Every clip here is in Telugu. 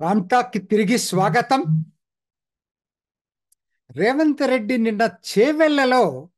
రామ్టాక్కి తిరిగి స్వాగతం. రేవంత్ రెడ్డి నిన్న చేవెళ్ళలో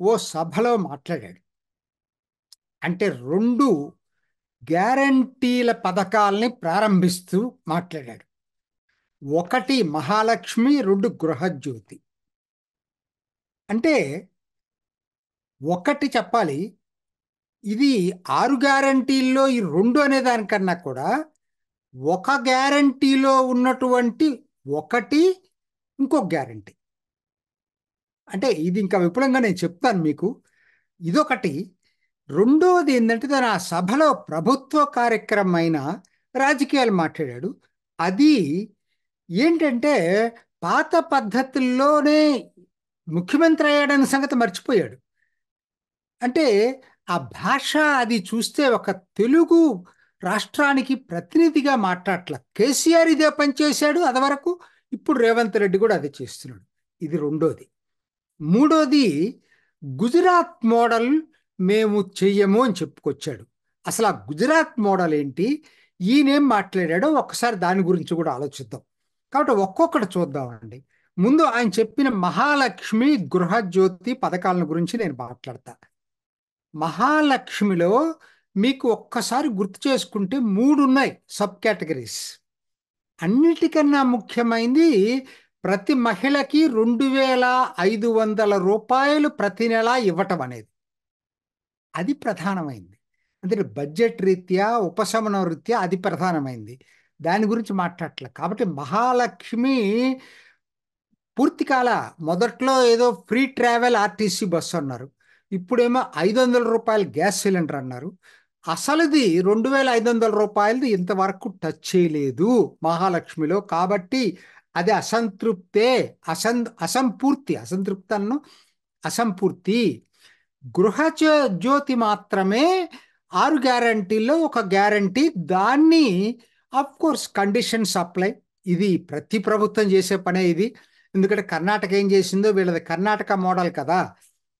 ఓ సభలో మాట్లాడాడు. అంటే రెండు గ్యారంటీల పథకాల్ని ప్రారంభిస్తూ మాట్లాడాడు. ఒకటి మహాలక్ష్మి రెండు గృహజ్యోతి. అంటే ఒకటి చెప్పాలి. ఇది ఆరు గ్యారంటీల్లో ఈ రెండు అనే దానికన్నా కూడా ఒక గ్యారంటీలో ఉన్నటువంటి ఒకటి ఇంకో గ్యారంటీ. అంటే ఇది ఇంకా విపులంగా నేను చెప్తాను మీకు. ఇదొకటి. రెండవది ఏంటంటే తన ఆ సభలో ప్రభుత్వ కార్యక్రమం అయిన రాజకీయాలు మాట్లాడాడు. అది ఏంటంటే పాత పద్ధతుల్లోనే ముఖ్యమంత్రి అయ్యాడన్న సంగతి మర్చిపోయాడు. అంటే ఆ భాష అది చూస్తే ఒక తెలుగు రాష్ట్రానికి ప్రతినిధిగా మాట్లాడట్ల కేసీఆర్ ఇదే పనిచేశాడు అదివరకు ఇప్పుడు రేవంత్ రెడ్డి కూడా అదే చేస్తున్నాడు. ఇది రెండోది. మూడోది గుజరాత్ మోడల్ మేము చెయ్యము అని చెప్పుకొచ్చాడు. అసలు ఆ గుజరాత్ మోడల్ ఏంటి? ఈయనేం మాట్లాడాడో ఒక్కసారి దాని గురించి కూడా ఆలోచిద్దాం. కాబట్టి ఒక్కొక్కటి చూద్దామండి. ముందు ఆయన చెప్పిన మహాలక్ష్మి గృహజ్యోతి పథకాలను గురించి నేను మాట్లాడతా. మహాలక్ష్మిలో మీకు ఒక్కసారి గుర్తు చేసుకుంటే మూడు ఉన్నాయి సబ్ కేటగిరీస్. అన్నిటికన్నా ముఖ్యమైనది ప్రతి మహిళకి రెండు వేల ఐదు వందల రూపాయలు ప్రతి నెల ఇవ్వటం అనేది. అది ప్రధానమైంది. అంటే బడ్జెట్ రీత్యా ఉపశమనం రీత్యా అది ప్రధానమైంది. దాని గురించి మాట్లాడట్లే. కాబట్టి మహాలక్ష్మి పూర్తి కాల మొదట్లో ఏదో ఫ్రీ ట్రావెల్ ఆర్టీసీ బస్సు అన్నారు. ఇప్పుడేమో ఐదు వందల రూపాయల గ్యాస్ సిలిండర్ అన్నారు. అసలుది రెండు వేల ఐదు వందల రూపాయలది ఇంతవరకు టచ్ చేయలేదు మహాలక్ష్మిలో కాబట్టి అది అసంతృప్తే అసం అసంపూర్తి అసంతృప్తి అన్ను అసంపూర్తి. గృహ జ్యోతి మాత్రమే ఆరు గ్యారంటీల్లో ఒక గ్యారంటీ. దాన్ని అఫ్ కోర్స్ కండిషన్ సప్లై ఇది ప్రతి ప్రభుత్వం చేసే పనే ఇది. ఎందుకంటే కర్ణాటక ఏం చేసిందో వీళ్ళది కర్ణాటక మోడల్ కదా.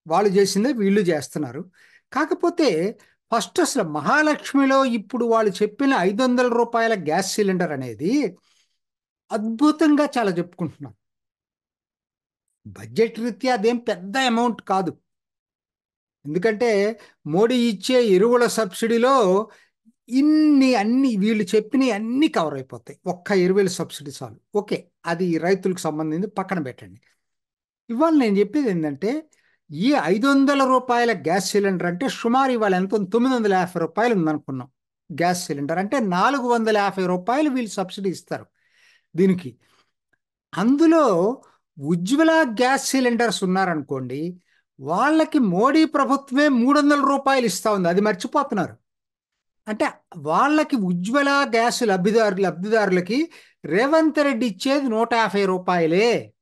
వాళ్ళు చేసిందే వీళ్ళు చేస్తున్నారు. కాకపోతే ఫస్ట్ అసలు మహాలక్ష్మిలో ఇప్పుడు వాళ్ళు చెప్పిన ఐదు వందల రూపాయల గ్యాస్ సిలిండర్ అనేది అద్భుతంగా చాలా చెప్పుకుంటున్నారు బడ్జెట్ రీత్యా అదేం పెద్ద అమౌంట్ కాదు. ఎందుకంటే మోడీ ఇచ్చే ఎరువుల సబ్సిడీలో ఇన్ని అన్ని వీళ్ళు చెప్పినవి అన్నీ కవర్ అయిపోతాయి. ఒక్క ఎరువుల సబ్సిడీ చాలు. ఓకే అది రైతులకు సంబంధించి పక్కన పెట్టండి. ఇవాళ నేను చెప్పేది ఏంటంటే ఈ ఐదు వందల రూపాయల గ్యాస్ సిలిండర్ అంటే సుమారు ఇవాళ ఎంత? తొమ్మిది వందల యాభై రూపాయలు ఉందనుకున్నాం గ్యాస్ సిలిండర్ అంటే నాలుగు వందల యాభై రూపాయలు వీళ్ళు సబ్సిడీ ఇస్తారు దీనికి. అందులో ఉజ్వల గ్యాస్ సిలిండర్స్ ఉన్నారనుకోండి వాళ్ళకి మోడీ ప్రభుత్వమే మూడు వందల రూపాయలు ఇస్తూ ఉంది. అది మర్చిపోతున్నారు. అంటే వాళ్ళకి ఉజ్వల గ్యాస్ లబ్ధిదారు లబ్ధిదారులకి రేవంత్ రెడ్డి ఇచ్చేది నూట యాభై రూపాయలే.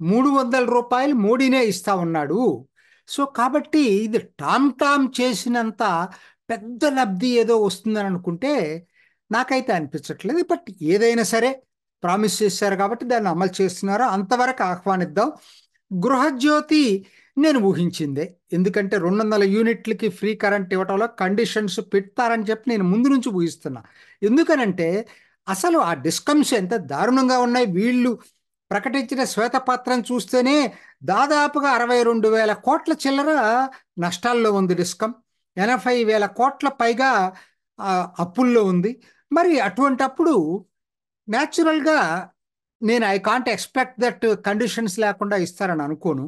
మూడు వందల రూపాయలు మోడీనే ఇస్తా ఉన్నాడు. సో కాబట్టి ఇది టామ్ టామ్ చేసినంత పెద్ద లబ్ధి ఏదో వస్తుందని అనుకుంటే నాకైతే అనిపించట్లేదు. బట్ ఏదైనా సరే ప్రామిస్ చేశారు కాబట్టి దాన్ని అమలు చేస్తున్నారో అంతవరకు ఆహ్వానిద్దాం. గృహజ్యోతి నేను ఊహించిందే. ఎందుకంటే రెండు వందల యూనిట్లకి ఫ్రీ కరెంట్ ఇవ్వటంలో కండిషన్స్ పెడతారని చెప్పి నేను ముందు నుంచి ఊహిస్తున్నా. ఎందుకనంటే అసలు ఆ డిస్కమ్స్ ఎంత దారుణంగా ఉన్నాయి. వీళ్ళు ప్రకటించిన శ్వేతపత్రం చూస్తేనే దాదాపుగా అరవై రెండు వేల కోట్ల చిల్లర నష్టాల్లో ఉంది డిస్కమ్ ఎనభై వేల కోట్ల పైగా అప్పుల్లో ఉంది. మరి అటువంటప్పుడు న్యాచురల్గా నేను I can't expect that conditions లేకుండా ఇస్తారని అనుకోను.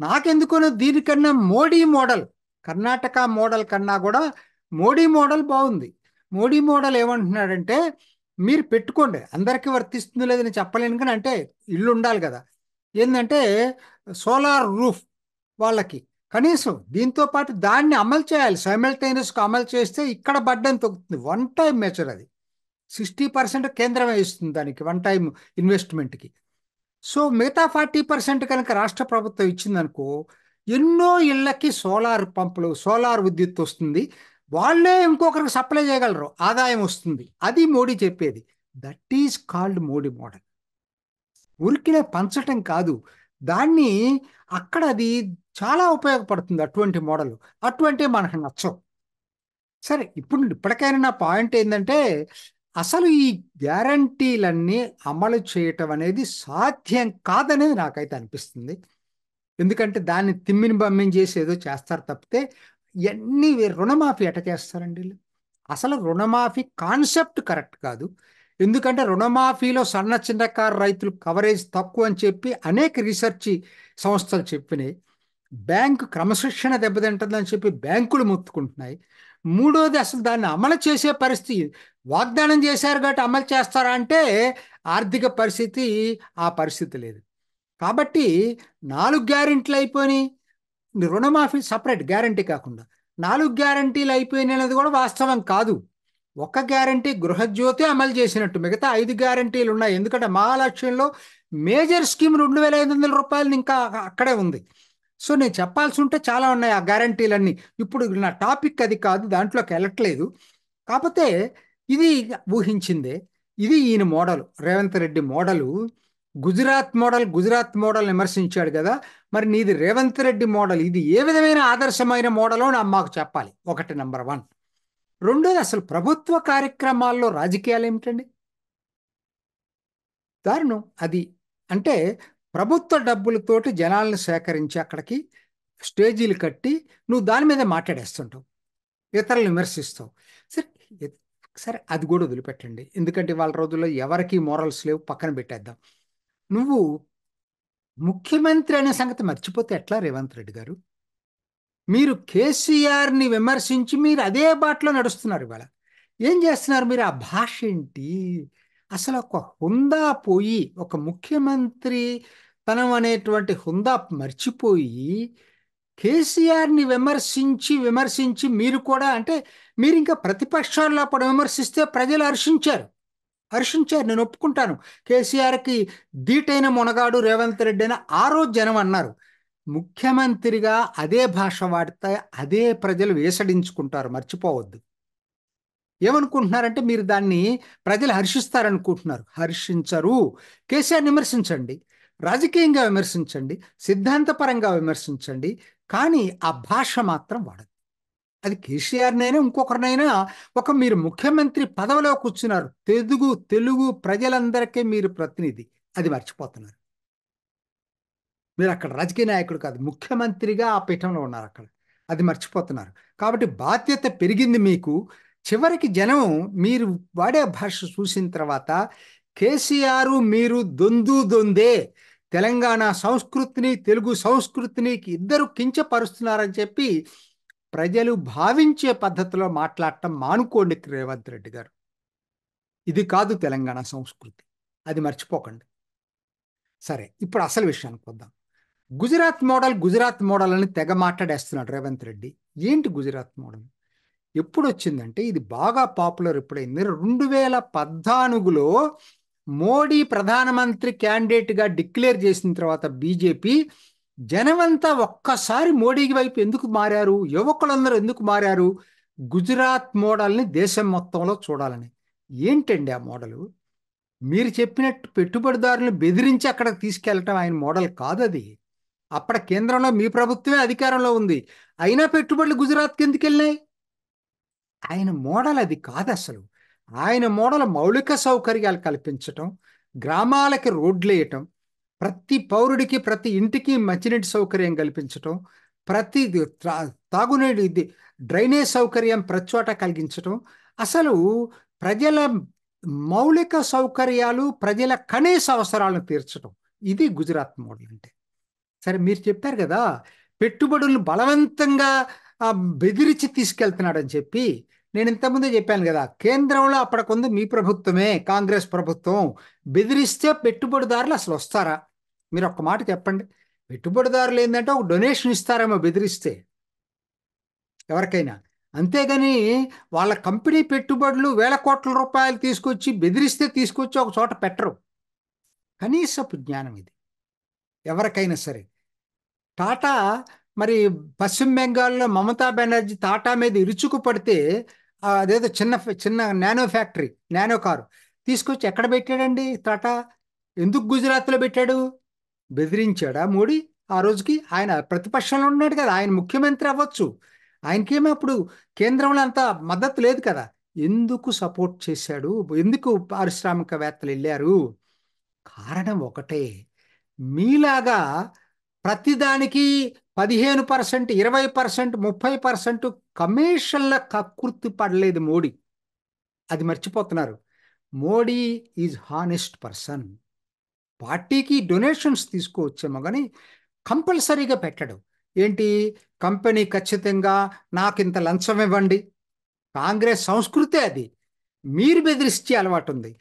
నాకెందుకునో? దీనికన్నా మోడీ మోడల్ కర్ణాటక మోడల్ కన్నా కూడా మోడీ మోడల్ బాగుంది. మోడీ మోడల్ ఏమంటున్నాడంటే మీరు పెట్టుకోండి. అందరికీ వర్తిస్తుంది లేదని చెప్పలేను కానీ అంటే ఇల్లు ఉండాలి కదా. ఏంటంటే సోలార్ రూఫ్ వాళ్ళకి. కనీసం దీంతో పాటు దాన్ని అమలు చేయాలి. సైమల్టైనస్గా అమలు చేస్తే ఇక్కడ బడ్డం తొక్కుతుంది. వన్ టైం మెచర్ అది. సిక్స్టీ పర్సెంట్ కేంద్రమే ఇస్తుంది దానికి వన్ టైం ఇన్వెస్ట్మెంట్కి. సో మిగతా ఫార్టీ పర్సెంట్ కనుక రాష్ట్ర ప్రభుత్వం ఇచ్చిందనుకో ఎన్నో ఇళ్ళకి సోలార్ పంపులు సోలార్ విద్యుత్ వస్తుంది. వాళ్ళే ఇంకొకరికి సప్లై చేయగలరు. ఆదాయం వస్తుంది. అది మోడీ చెప్పేది. That is called Modi model ఉరికినే పంచటం కాదు. దాన్ని అక్కడ అది చాలా ఉపయోగపడుతుంది. అటువంటి మోడల్ అటువంటి మనకు నచ్చవు. సరే ఇప్పుడు ఇప్పటికైనా నా పాయింట్ ఏంటంటే అసలు ఈ గ్యారంటీలన్నీ అమలు చేయటం అనేది సాధ్యం కాదనేది నాకైతే అనిపిస్తుంది. ఎందుకంటే దాన్ని తిమ్మిని బమ్మిని చేసి ఏదో చేస్తారు తప్పితే ఇవన్నీ రుణమాఫీ ఎట చేస్తారండి వీళ్ళు? అసలు రుణమాఫీ కాన్సెప్ట్ కరెక్ట్ కాదు. ఎందుకంటే రుణమాఫీలో సన్న చిన్నకారు రైతులు కవరేజ్ తక్కువ అని చెప్పి అనేక రీసెర్చ్ సంస్థలు చెప్పినాయి. బ్యాంకు క్రమశిక్షణ దెబ్బతింటుందని చెప్పి బ్యాంకులు మొత్తుకుంటున్నాయి. మూడోది అసలు దాన్ని అమలు చేసే పరిస్థితి. వాగ్దానం చేశారు కాబట్టి అమలు చేస్తారా అంటే ఆర్థిక పరిస్థితి ఆ పరిస్థితి లేదు. కాబట్టి నాలుగు గ్యారెంటీలు అయిపోయినాయి. రుణమాఫీ సపరేట్ గ్యారంటీ కాకుండా. నాలుగు గ్యారంటీలు అయిపోయినది కూడా వాస్తవం కాదు. ఒక గ్యారంటీ గృహజ్యోతి అమలు చేసినట్టు మిగతా ఐదు గ్యారంటీలు ఉన్నాయి. ఎందుకంటే మహాలక్ష్యంలో మేజర్ స్కీమ్ రెండు వేల ఐదు వందల రూపాయలు ఇంకా అక్కడే ఉంది. సో నేను చెప్పాల్సి ఉంటే చాలా ఉన్నాయి ఆ గ్యారంటీలన్నీ. ఇప్పుడు నా టాపిక్ అది కాదు దాంట్లోకి వెళ్ళట్లేదు. కాకపోతే ఇది ఊహించిందే. ఇది ఈయన model Revanth Reddy model. Gujarat model Gujarat model విమర్శించాడు కదా. మరి నీది రేవంత్ రెడ్డి మోడల్ ఇది ఏ విధమైన ఆదర్శమైన మోడలో నా మాకు చెప్పాలి. ఒకటి నెంబర్ వన్. రెండోది అసలు ప్రభుత్వ కార్యక్రమాల్లో రాజకీయాలు ఏమిటండి? దారుణం. అది అంటే ప్రభుత్వ డబ్బులతోటి జనాలను సేకరించి అక్కడికి స్టేజీలు కట్టి నువ్వు దాని మీద మాట్లాడేస్తుంటావు. ఇతరులను విమర్శిస్తావు. సరే సరే అది కూడా వదిలిపెట్టండి. ఎందుకంటే వాళ్ళ రోజుల్లో ఎవరికి మోరల్స్ లేవు పక్కన పెట్టేద్దాం. నువ్వు ముఖ్యమంత్రి అనే సంగతి మర్చిపోతే ఎట్లా రేవంత్ రెడ్డి గారు? మీరు కేసీఆర్ని విమర్శించి మీరు అదే బాటలో నడుస్తున్నారు ఇవాళ. ఏం చేస్తున్నారు మీరు? ఆ భాష ఏంటి? అసలు ఒక హుందా పోయి ఒక ముఖ్యమంత్రి తనం అనేటువంటి హుందా మర్చిపోయి కేసీఆర్ని విమర్శించి విమర్శించి మీరు కూడా అంటే మీరు ఇంకా ప్రతిపక్షాల్లో అప్పుడు విమర్శిస్తే ప్రజలు హర్షించారు. హర్షించారు. నేను ఒప్పుకుంటాను. కేసీఆర్కి ధీటైన మునగాడు రేవంత్ రెడ్డి అని ఆ రోజు జనం అన్నారు. ముఖ్యమంత్రిగా అదే భాష వాడితే అదే ప్రజలు వేసడించుకుంటారు. మర్చిపోవద్దు. ఏమనుకుంటున్నారంటే మీరు దాన్ని ప్రజలు హర్షిస్తారనుకుంటున్నారు. హర్షించరు. కేసీఆర్ విమర్శించండి. రాజకీయంగా విమర్శించండి. సిద్ధాంతపరంగా విమర్శించండి. కానీ ఆ భాష మాత్రం వాడదు అది కేసీఆర్నైనా ఇంకొకరినైనా ఒక మీరు ముఖ్యమంత్రి పదవిలో కూర్చున్నారు. తెలుగు తెలుగు ప్రజలందరికీ మీరు ప్రతినిధి. అది మర్చిపోతున్నారు. మీరు అక్కడ రాజకీయ నాయకుడు కాదు ముఖ్యమంత్రిగా ఆ పీఠంలో ఉన్నారు అక్కడ. అది మర్చిపోతున్నారు. కాబట్టి బాధ్యత పెరిగింది మీకు. చివరికి జనం మీరు వాడే భాష చూసిన తర్వాత కేసీఆర్ మీరు దొందు దొందే తెలంగాణ సంస్కృతిని తెలుగు సంస్కృతిని ఇద్దరు కించపరుస్తున్నారని చెప్పి ప్రజలు భావించే పద్ధతిలో మాట్లాడటం మానుకోండి రేవంత్ రెడ్డి గారు. ఇది కాదు తెలంగాణ సంస్కృతి. అది మర్చిపోకండి. సరే ఇప్పుడు అసలు విషయానికి వద్దాం. గుజరాత్ మోడల్ గుజరాత్ మోడల్ అని తెగ మాట్లాడేస్తున్నాడు రేవంత్ రెడ్డి. ఏంటి గుజరాత్ మోడల్? ఎప్పుడు వచ్చిందంటే ఇది బాగా పాపులర్ ఎప్పుడైంది రెండు వేల పద్నాలుగులో మోడీ ప్రధానమంత్రి క్యాండిడేట్గా డిక్లేర్ చేసిన తర్వాత బీజేపీ జనమంతా ఒక్కసారి మోడీకి వైపు ఎందుకు మారారు? యువకులందరూ ఎందుకు మారారు? గుజరాత్ మోడల్ని దేశం మొత్తంలో చూడాలని. ఏంటండి ఆ మోడలు? మీరు చెప్పినట్టు పెట్టుబడిదారులను బెదిరించి అక్కడికి తీసుకెళ్ళటం ఆయన మోడల్ కాదు అది. అప్పటి కేంద్రంలో మీ ప్రభుత్వమే అధికారంలో ఉంది. అయినా పెట్టుబడులు గుజరాత్కి ఎందుకు వెళ్ళినాయి? ఆయన మోడల్ అది కాదు అసలు. ఆయన మోడల్ మౌలిక సౌకర్యాలు కల్పించటం గ్రామాలకి రోడ్లు వేయటం ప్రతి పౌరుడికి ప్రతి ఇంటికి మంచినీటి సౌకర్యం కల్పించటం ప్రతి తాగునీటి ఇది డ్రైనేజ్ సౌకర్యం ప్రతి చోట కలిగించటం అసలు ప్రజల మౌలిక సౌకర్యాలు ప్రజల కనీస అవసరాలను తీర్చడం ఇది గుజరాత్ మోడల్ అంటే. సరే మీరు చెప్పారు కదా పెట్టుబడులను బలవంతంగా బెదిరించి తీసుకెళ్తున్నాడని చెప్పి నేను ఇంతకుముందే చెప్పాను కదా కేంద్రంలో అప్పటికొంది మీ ప్రభుత్వమే కాంగ్రెస్ ప్రభుత్వం. బెదిరిస్తే పెట్టుబడిదారులు అసలు వస్తారా? మీరు ఒక్క మాట చెప్పండి. పెట్టుబడిదారులు ఏంటంటే ఒక డొనేషన్ ఇస్తారేమో బెదిరిస్తే. ఎవరికైనా. అంతేగాని వాళ్ళ కంపెనీ పెట్టుబడులు వేల కోట్ల రూపాయలు తీసుకొచ్చి బెదిరిస్తే తీసుకొచ్చి ఒక చోట పెట్టరు. కనీసపు జ్ఞానం ఇది. ఎవరికైనా సరే. టాటా మరి పశ్చిమ బెంగాల్లో మమతా బెనర్జీ టాటా మీద ఇరుచుకు పడితే అదేదో చిన్న చిన్న నానో ఫ్యాక్టరీ నానో కారు తీసుకొచ్చి ఎక్కడ పెట్టాడండి టాటా? ఎందుకు గుజరాత్లో పెట్టాడు? బెదిరించాడా మోడీ? ఆ రోజుకి ఆయన ప్రతిపక్షంలో ఉన్నాడు కదా ఆయన ముఖ్యమంత్రి అవ్వచ్చు. ఆయనకేమో అప్పుడు కేంద్రంలో అంత మద్దతు లేదు కదా. ఎందుకు సపోర్ట్ చేశాడు? ఎందుకు పారిశ్రామికవేత్తలు వెళ్ళారు? కారణం ఒకటే. మీలాగా ప్రతిదానికి పదిహేను పర్సెంట్ ఇరవై పర్సెంట్ ముప్పై పర్సెంట్ కమిషన్ల కక్కుర్తి పడలేదు మోడీ. అది మర్చిపోతున్నారు. Modi is honest person. పార్టీకి డొనేషన్స్ తీసుకోవచ్చేమో కానీ కంపల్సరీగా పెట్టడు. ఏంటి? కంపెనీ ఖచ్చితంగా నాకు ఇంత లంచం ఇవ్వండి. కాంగ్రెస్ సంస్కృతే అది. మీరు బెదిరించే అలవాటు ఉంది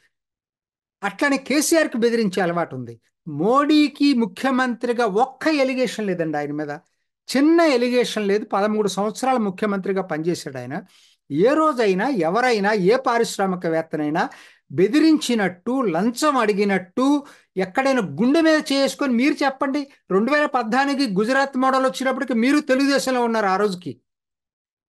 అట్లనే కేసీఆర్కి బెదిరించే అలవాటు ఉంది మోడీకి ముఖ్యమంత్రిగా ఒక్క ఎలిగేషన్ లేదండి ఆయన మీద. చిన్న ఎలిగేషన్ లేదు. పదమూడు సంవత్సరాలు ముఖ్యమంత్రిగా పనిచేశాడు ఆయన. ఏ రోజైనా ఎవరైనా ఏ పారిశ్రామికవేత్తనైనా బెదిరించినట్టు లంచం అడిగినట్టు ఎక్కడైనా గుండె మీద చేసుకొని మీరు చెప్పండి. రెండు వేల పద్నాలుగు గుజరాత్ మోడల్ వచ్చినప్పటికి మీరు తెలుగుదేశంలో ఉన్నారు ఆ రోజుకి.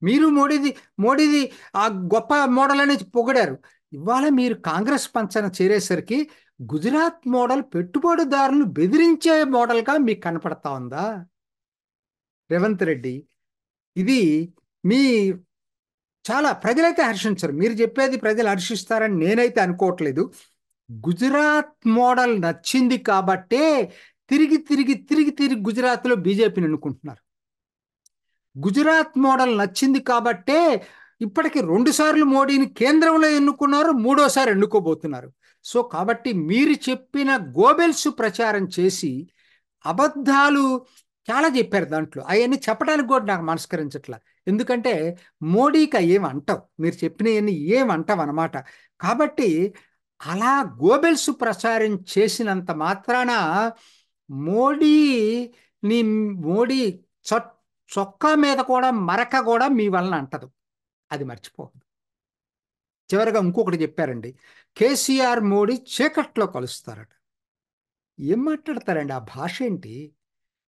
మీరు మోడీది మోడీది ఆ గొప్ప మోడల్ అనేది పొగిడారు. ఇవాళ మీరు కాంగ్రెస్ పంచన చేరేసరికి గుజరాత్ మోడల్ పెట్టుబడిదారులను బెదిరించే మోడల్గా మీకు కనపడతా ఉందా? రేవంత్ రెడ్డి ఇది మీ చాలా ప్రజలైతే హర్షించరు. మీరు చెప్పేది ప్రజలు హర్షిస్తారని నేనైతే అనుకోవట్లేదు. గుజరాత్ మోడల్ నచ్చింది కాబట్టే తిరిగి తిరిగి తిరిగి తిరిగి గుజరాత్లో బీజేపీని ఎన్నుకుంటున్నారు. గుజరాత్ మోడల్ నచ్చింది కాబట్టే ఇప్పటికి రెండుసార్లు మోడీని కేంద్రంలో ఎన్నుకున్నారు మూడోసారి ఎన్నుకోబోతున్నారు. సో కాబట్టి మీరు చెప్పిన గోబెల్స్ ప్రచారం చేసి అబద్ధాలు చాలా చెప్పారు దాంట్లో. అవన్నీ చెప్పడానికి కూడా నాకు మనస్కరించట్లా. ఎందుకంటే మోడీకి ఏం అంటావు. మీరు చెప్పినవన్నీ ఏమి అంటావు అనమాట కాబట్టి అలా గోబెల్స్ ప్రచారం చేసినంత మాత్రాన మోడీ నీ మోడీ చొ చొక్కా మీద కూడా మరక కూడా మీ వలన అంటదు. అది మర్చిపోదు చివరిగా ఇంకొకటి చెప్పారండి. కేసీఆర్ మోడీ చీకట్లో కలుస్తారట. ఏం మాట్లాడతారండి? ఆ భాష ఏంటి?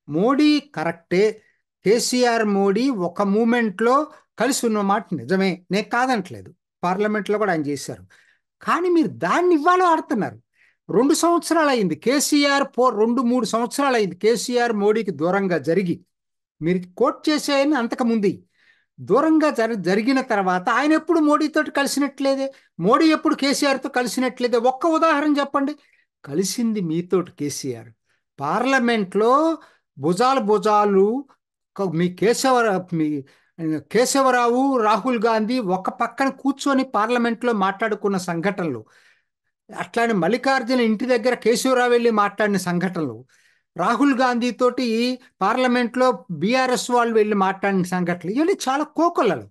మోడీ కరెక్టే కేసీఆర్ మోడీ ఒక మూమెంట్లో కలిసి ఉన్న మాట నిజమే. నేను కాదంటలేదు పార్లమెంట్లో కూడా ఆయన చేశారు. కానీ మీరు దాన్ని ఇవ్వాలో ఆడుతున్నారు. రెండు సంవత్సరాలు అయింది. కేసీఆర్ పో రెండు మూడు సంవత్సరాలు అయింది. కేసీఆర్ మోడీకి దూరంగా జరిగి మీరు కోట్ చేసేయని అంతకుముందు. దూరంగా జరి జరిగిన తర్వాత ఆయన ఎప్పుడు మోడీతో కలిసినట్లేదే? మోడీ ఎప్పుడు కేసీఆర్తో కలిసినట్లేదే? ఒక్క ఉదాహరణ చెప్పండి. కలిసింది మీతోటి కేసీఆర్. పార్లమెంట్లో భుజాలు భుజాలు మీ కేశవరావు మీ కేశవరావు రాహుల్ గాంధీ ఒక పక్కన కూర్చొని పార్లమెంట్లో మాట్లాడుకున్న సంఘటనలు. అట్లానే మల్లికార్జున ఇంటి దగ్గర కేశవరావు వెళ్ళి మాట్లాడిన సంఘటనలు. రాహుల్ గాంధీ తోటి పార్లమెంట్లో బీఆర్ఎస్ వాళ్ళు వెళ్ళి మాట్లాడిన సంఘటనలు. ఇవన్నీ చాలా కోకొల్లలు.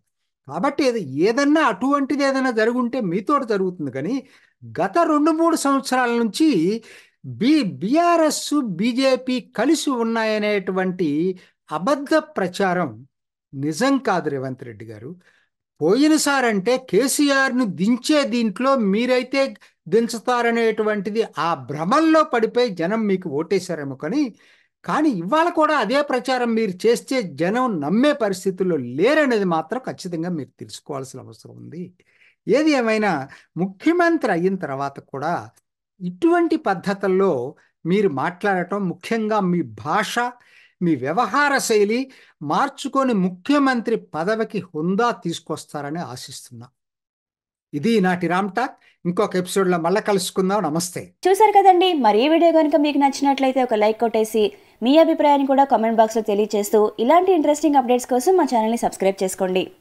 కాబట్టి ఏదన్నా అటువంటిది ఏదైనా జరుగుంటే మీతో జరుగుతుంది. కానీ గత రెండు మూడు సంవత్సరాల నుంచి బి బీఆర్ఎస్ బీజేపీ కలిసి ఉన్నాయనేటువంటి అబద్ధ ప్రచారం నిజం కాదు రేవంత్ రెడ్డి గారు. పోయినసారంటే కేసీఆర్ను దించే దీంట్లో మీరైతే దించుతారనేటువంటిది ఆ భ్రమల్లో పడిపోయి జనం మీకు ఓటేశారేమో కానీ కానీ ఇవాళ కూడా అదే ప్రచారం మీరు చేస్తే జనం నమ్మే పరిస్థితుల్లో లేరనేది మాత్రం ఖచ్చితంగా మీరు తెలుసుకోవాల్సిన అవసరం ఉంది. ఏది ఏమైనా ముఖ్యమంత్రి అయిన తర్వాత కూడా ఇటువంటి పద్ధతుల్లో మీరు మాట్లాడటం ముఖ్యంగా మీ భాష మీ వ్యవహార శైలి మార్చుకొని ముఖ్యమంత్రి పదవికి హుందా తీసుకొస్తారని ఆశిస్తున్నా. ఇది నాటి రామ్ టాక్. ఇంకొక ఎపిసోడ్లో మళ్ళీ కలుసుకుందాం. నమస్తే. చూసారు కదండి. మరి ఈ వీడియో కనుక మీకు నచ్చినట్లయితే ఒక లైక్ కొట్టేసి మీ అభిప్రాయాన్ని కూడా కామెంట్ బాక్స్లో తెలియజేస్తూ ఇలాంటి ఇంట్రెస్టింగ్ అప్డేట్స్ కోసం మా ఛానల్ని సబ్స్క్రైబ్ చేసుకోండి.